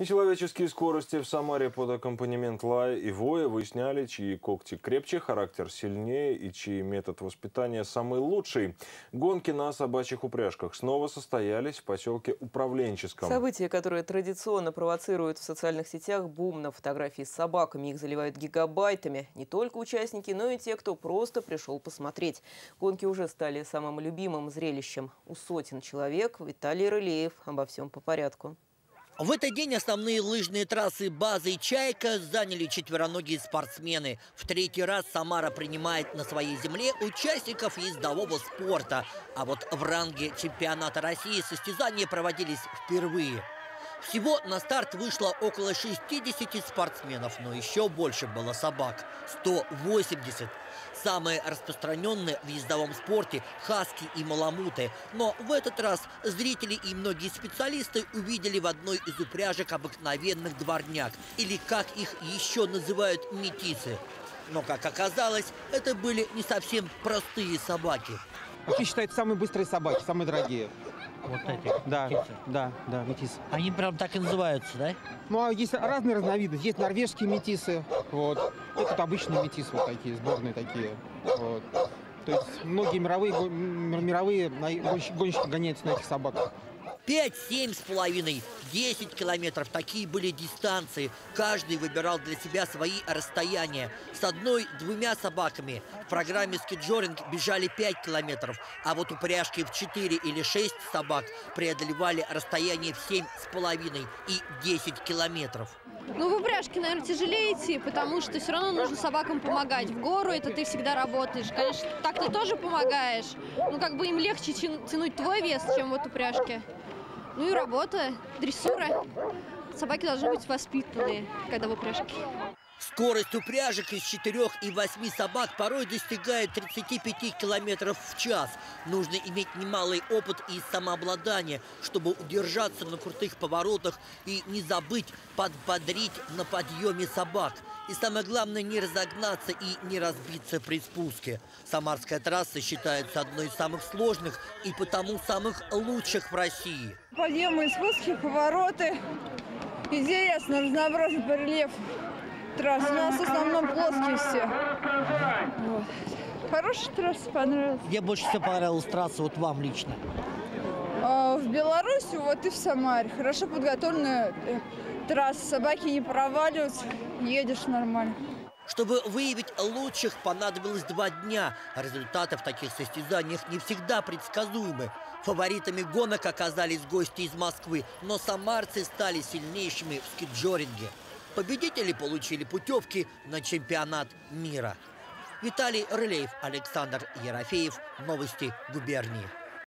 Нечеловеческие скорости в Самаре под аккомпанемент лая и воя выясняли, чьи когти крепче, характер сильнее и чей метод воспитания самый лучший. Гонки на собачьих упряжках снова состоялись в поселке Управленческом. События, которые традиционно провоцируют в социальных сетях бум на фотографии с собаками. Их заливают гигабайтами. Не только участники, но и те, кто просто пришел посмотреть. Гонки уже стали самым любимым зрелищем у сотен человек. Виталий Рылеев обо всем по порядку. В этот день основные лыжные трассы базы «Чайка» заняли четвероногие спортсмены. В третий раз Самара принимает на своей земле участников ездового спорта. А вот в ранге чемпионата России состязания проводились впервые. Всего на старт вышло около 60 спортсменов, но еще больше было собак – 180. Самые распространенные в ездовом спорте – хаски и маламуты. Но в этот раз зрители и многие специалисты увидели в одной из упряжек обыкновенных дворняк, или как их еще называют метисы. Но, как оказалось, это были не совсем простые собаки. Вообще считаются самые быстрые собаки, самые дорогие. Вот эти? Да, метисы. да, да, метисы. Они прям так и называются, да? Ну, а есть разные разновидности. Есть норвежские метисы, вот. Это обычные метисы вот такие, сборные такие. Вот. То есть многие мировые, мировые гонщики гоняются на этих собаках. 5, семь с половиной, 10 километров. Такие были дистанции. Каждый выбирал для себя свои расстояния. С одной-двумя собаками в программе скиджоринг бежали 5 километров, а вот упряжки в 4 или 6 собак преодолевали расстояние в семь с половиной и 10 километров. Ну, в упряжке, наверное, тяжелее идти, потому что все равно нужно собакам помогать. В гору это ты всегда работаешь. Конечно, так ты тоже помогаешь. Ну, как бы им легче тянуть твой вес, чем вот упряжке. Ну и работа, дрессура. Собаки должны быть воспитанные, когда в упряжке. Скорость упряжек из четырех и восьми собак порой достигает 35 километров в час. Нужно иметь немалый опыт и самообладание, чтобы удержаться на крутых поворотах и не забыть подбодрить на подъеме собак. И самое главное, не разогнаться и не разбиться при спуске. Самарская трасса считается одной из самых сложных и потому самых лучших в России. Подъемы и спуски, повороты. Интересно, разнообразный рельеф трасс. У нас в основном плоские все. Вот. Хорошая трасса, понравилась. Где больше всего понравилась трасса, вот вам лично? А, в Беларуси, вот и в Самаре. Хорошо подготовленная э, трасса. Собаки не проваливаются, едешь нормально. Чтобы выявить лучших, понадобилось два дня. Результаты в таких состязаниях не всегда предсказуемы. Фаворитами гонок оказались гости из Москвы, но самарцы стали сильнейшими в скиджоринге. Победители получили путевки на чемпионат мира. Виталий Рылеев, Александр Ерофеев. Новости губернии.